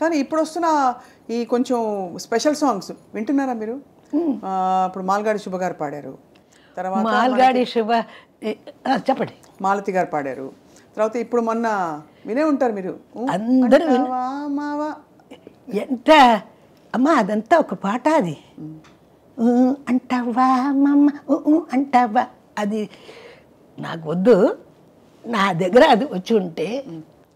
కానీ ఇప్పుడు వస్తున్న ఈ కొంచెం స్పెషల్ సాంగ్స్ వింటున్నారా మీరు? ఇప్పుడు మాల్గాడి శుభ గారు పాడారు. తర్వాత మాల్గాడి శుభ చెప్పండి. మాలతి గారు పాడారు. తర్వాత ఇప్పుడు మొన్న వినే ఉంటారు మీరు. అందరూ ఎంత అమ్మా అదంతా ఒక పాట అది. అంటావా మమ్మ అంటావా? అది నాకు వద్దు. నా దగ్గర అది వచ్చి ఉంటే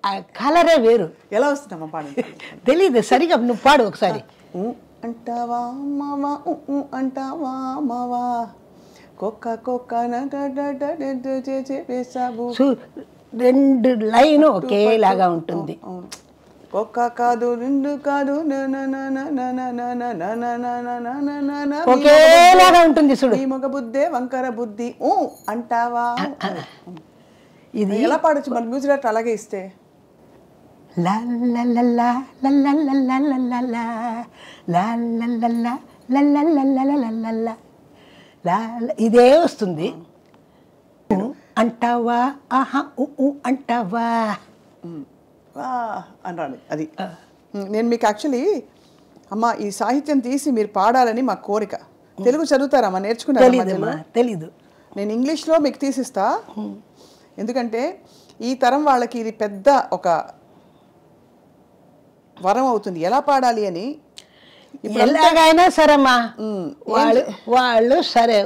ఆ కలరే వేరు ఎలా వస్తుందమ్మా పాడు తెలియదు సరిగా నువ్వు పాడు ఒకసారి అంటావా మావా అంటావా మావా కుక్క కుక్క రెండు లైన్ ఒకేలాగా ఉంటుంది ఒక్క కాదు రెండు కాదు ఒకేలాగా ఉంటుంది చూడు మగ బుద్ధే వంకర బుద్ధి అంటావా ఇది ఎలా పాడచ్చు మన మ్యూజిక్ అలాగే ఇస్తే లా. ఇదే వస్తుంది అంటావా ఆహా ఊ అంటావా అనాలి అది నేను మీకు యాక్చువల్లీ అమ్మ ఈ సాహిత్యం తీసి మీరు పాడాలని మా కోరిక తెలుగు చదువుతారమ్మా నేర్చుకున్నారా తెలీదు నేను ఇంగ్లీష్లో మీకు తీసిస్తా ఎందుకంటే ఈ తరం వాళ్ళకి ఇది పెద్ద ఒక వరం అవుతుంది. ఎలా పాడాలి అని? ఎలాగైనా సరేమ్మా. వాళ్ళు వాళ్ళు సరే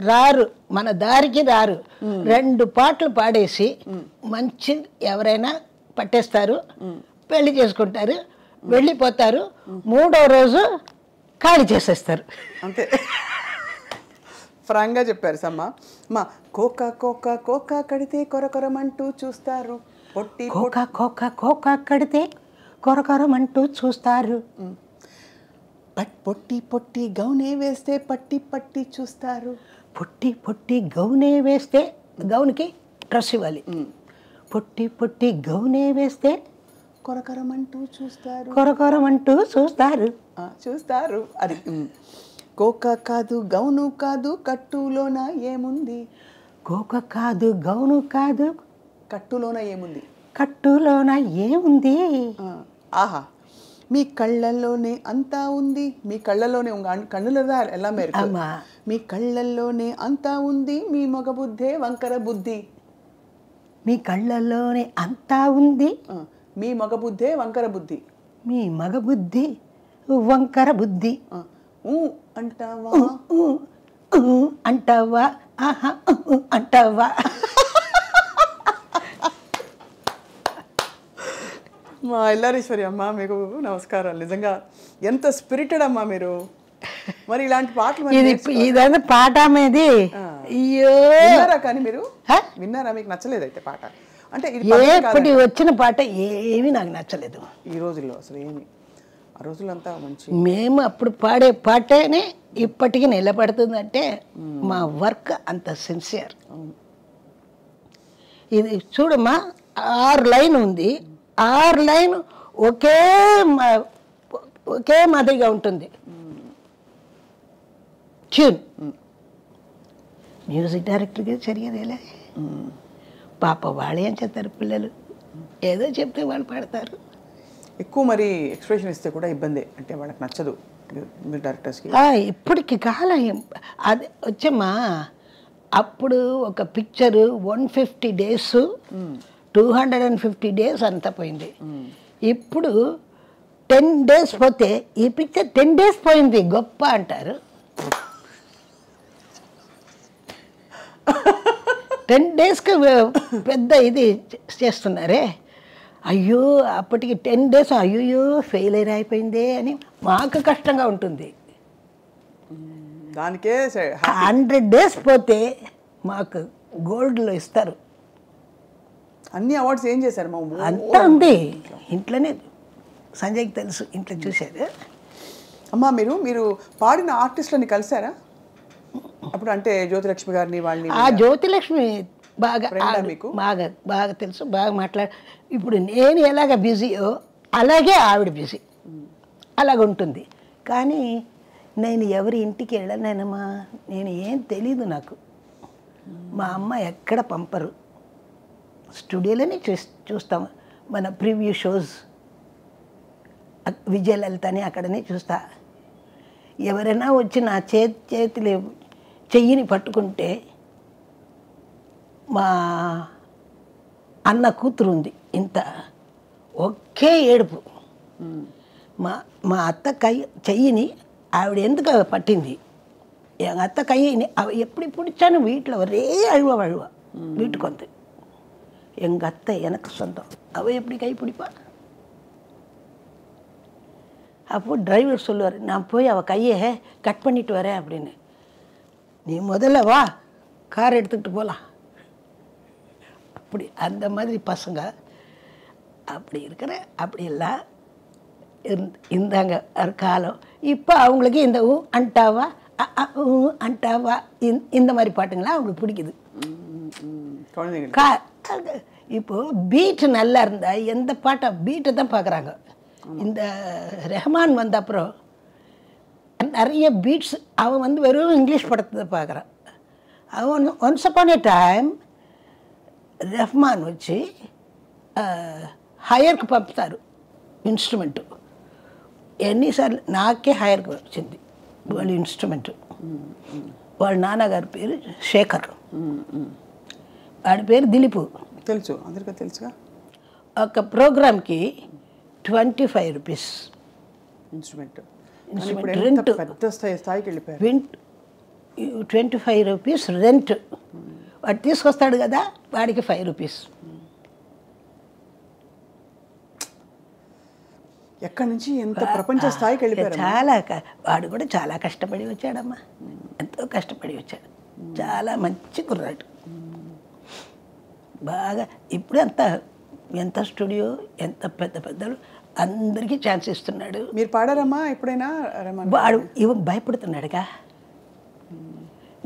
రారు. మన దారికి రారు. రెండు పాటలు పాడేసి మంచి ఎవరైనా పట్టేస్తారు. పెళ్ళి చేసుకుంటారు. వెళ్ళిపోతారు. మూడో రోజు ఖాళీ చేసేస్తారు. అంతే. ఫ్రాంక్గా చెప్పారు సమ్మ. మా కోక కోక కోక కడితే కొరకొరమంటూ చూస్తారు. పొట్టి కోక కోక కోక కడితే కొరకొరమంటూ చూస్తారు. పట్ పొట్టి పొట్టి గౌనే వేస్తే పట్టి పట్టి చూస్తారు. పొట్టి పొట్టి గౌనే వేస్తే గౌన్కి డ్రెస్ ఇవ్వాలి. పొట్టి పొట్టి గౌనే వేస్తే కొరకొరమంటూ చూస్తారు. కొరకొరమంటూ చూస్తారు. చూస్తారు. అది. కోక కాదు గౌను కాదు కట్టులోన ఏముంది? కోక కాదు గౌను కాదు కట్టులోన ఏముంది? కట్టులోన ఏముంది ఆహా. మీ కళ్ళల్లోనే అంతా ఉంది. మీ కళ్ళల్లోనే ఉంగ కన్నులదా ఎలా అమ్మా. మీ కళ్ళల్లోనే అంతా ఉంది. మీ మగ బుద్ధే వంకర బుద్ధి. మీ కళ్ళల్లోనే అంతా ఉంది? మీ మగ బుద్ధే వంకర బుద్ధి. మీ మగ బుద్ధి వంకర బుద్ధి. అంటావా? అంటావా? ఆహా అంటావా? ఎల్లారీశ్వరి అమ్మ మీకు నమస్కారాలు. నిజంగా ఎంత స్పిరిటెడ్ అమ్మా మీరు. మరి ఇలాంటి పాటలు ఇది ఇదంతా పాట విన్నారా కానీ మీరు? విన్నారా? మీకు నచ్చలేదు అయితే పాట? అంటే ఇది. ఎప్పటి వచ్చిన పాట ఏమీ నాకు నచ్చలేదు. ఈ రోజుల్లో అసలు ఏమి? ఆ రోజులంతా మంచి మేము అప్పుడు పాడే పాటేనే ఇప్పటికీ నిలబడుతుందంటే మా వర్క్ అంత సిన్సియర్ ఇది చూడమ్మా ఆరు లైన్ ఉంది. ఆరు లైన్ ఒకే ఒకే మాదిరిగా ఉంటుంది. ట్యూన్. మ్యూజిక్ డైరెక్టర్గా జరిగేదేలే పాప వాళ్ళు ఏం చేస్తారు పిల్లలు? ఏదో చెప్తే వాళ్ళు పాడతారు. ఎక్కువ మరి ఎక్స్ప్రెషన్ ఇస్తే కూడా ఇబ్బందే. అంటే వాళ్ళకి నచ్చదు డైరెక్టర్స్కి. ఇప్పటికి కాలం అది వచ్చమ్మా అప్పుడు ఒక picture one fifty days two hundred and fifty days అంతా పోయింది. ఇప్పుడు టెన్ డేస్ పోతే ఈ పిక్చర్ టెన్ డేస్ పోయింది గొప్ప అంటారు. టెన్ డేస్కి పెద్ద ఇది చేస్తున్నారే. అయ్యో అప్పటికి టెన్ డేస్ అయ్యో ఫెయిలియర్ అయిపోయిందే అని మాకు కష్టంగా ఉంటుంది. దానికే హండ్రెడ్ డేస్ పోతే మాకు గోల్డ్లో ఇస్తారు. అన్ని అవార్డ్స్ ఏం చేశారు మా అంతా ఉంది. ఇంట్లోనే సంజయ్కి తెలుసు ఇంట్లో చూసేది అమ్మా మీరు మీరు పాడిన ఆర్టిస్టులని కలిసారా? అప్పుడు అంటే జ్యోతిలక్ష్మి గారిని వాళ్ళని ఆ జ్యోతిలక్ష్మి బాగా మీకు? బాగా బాగా తెలుసు బాగా మాట్లాడు ఇప్పుడు నేను ఎలాగ బిజీయో అలాగే ఆవిడ బిజీ. అలాగ ఉంటుంది కానీ నేను ఎవరి ఇంటికి వెళ్ళలేనమ్మా నేను ఏం తెలీదు నాకు. మా అమ్మ ఎక్కడ పంపరు. స్టూడియోలోనే చూ చూస్తాం మన ప్రివ్యూ షోస్ అక్- విజయలలితని అక్కడనే చూస్తా ఎవరైనా వచ్చి నా చేతి చేతులు చెయ్యిని పట్టుకుంటే మా అన్న కూతురు ఉంది ఇంత ఒకే ఏడుపు మా మా అత్త కై చెయ్యిని ఆవిడ ఎందుకు పట్టింది எங்கள் அத்தை கையை நி- அவ எப்படி பிடிச்சான்னு வீட்டில் ஒரே அழுவ அழுவா வீட்டுக்கு வந்து எங்கள் அத்தை எனக்கு சொந்தம். அவள் எப்படி கை பிடிப்பா அப்போ டிரைவர் சொல்லுவார் நான் போய் அவள் கையை கட் பண்ணிட்டு வரேன் அப்படின்னு. நீ முதல்ல வா கார் எடுத்துக்கிட்டு போகலாம் அப்படி அந்த மாதிரி பசங்க அப்படி இருக்கிற அப்படியெல்லாம் இருந் இருந்தாங்க ஒரு காலம். இப்போ அவங்களுக்கு இந்த ஊ அண்டாவா அ, அ, ஊ அண்டாவா இந்த- மாதிரி பாட்டுங்களாம் அவங்களுக்கு பிடிக்குது. குழந்தைகள். கா இப்போ பீட் நல்லா இருந்தா எந்த பாட்டை பீட்டை தான் பார்க்குறாங்க இந்த ரெஹ்மான் வந்த அப்புறம் நிறைய பீட்ஸ் அவன் வந்து வெறும் இங்கிலீஷ் படத்தை தான் பார்க்குறான் அவன் once upon a time Rahman వచ్చి హైయర్కి పంపుతారు ఇన్స్ట్రుమెంట్ ఎన్నిసార్లు నాకే హైయర్కి వచ్చింది వాళ్ళ ఇన్స్ట్రుమెంట్ వాళ్ళ నాన్నగారి పేరు శేఖర్ వాడి పేరు దిలీపు తెలుసు అందరికీ తెలుసుగా? ఒక ప్రోగ్రామ్కి twenty five rupees. Instrument rent. పెద్ద స్థాయి స్థాయికి వెళ్ళిపోయారు? Rent twenty five rupees rent వాడు తీసుకొస్తాడు కదా వాడికి ఫైవ్ రూపీస్. ఎక్కడి నుంచి ఎంత ప్రపంచ స్థాయికి వెళ్ళిపోయారు చాలా వాడు కూడా చాలా కష్టపడి వచ్చాడమ్మా. ఎంతో కష్టపడి వచ్చాడు. చాలా మంచి కుర్రాడు. బాగా ఇప్పుడు ఎంత ఎంత స్టూడియో ఎంత పెద్ద పెద్దలు అందరికీ ఛాన్స్ ఇస్తున్నాడు. మీరు పాడారమ్మా ఎప్పుడైనా? వాడు ఇవ భయపడుతున్నాడుగా.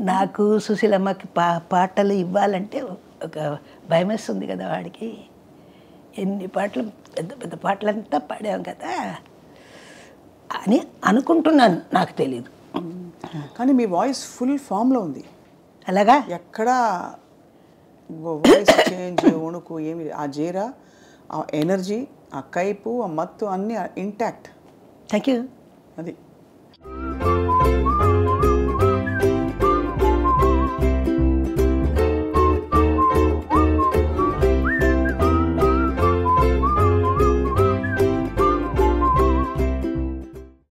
నాకు సుశీలమ్మకి పా పాటలు ఇవ్వాలంటే ఒక భయం వేస్తుంది కదా వాడికి. ఎన్ని పాటలు పెద్ద పెద్ద పాటలంతా పాడాం కదా అని అనుకుంటున్నాను నాకు తెలియదు కానీ మీ వాయిస్ ఫుల్ ఫామ్లో ఉంది. అలాగా? ఎక్కడా వాయిస్ చేంజ్ వణుకు ఏమి ఆ జీరా ఆ ఎనర్జీ ఆ కైపు ఆ మత్తు అన్నీ ఇంటాక్ట్ థ్యాంక్ యూ అది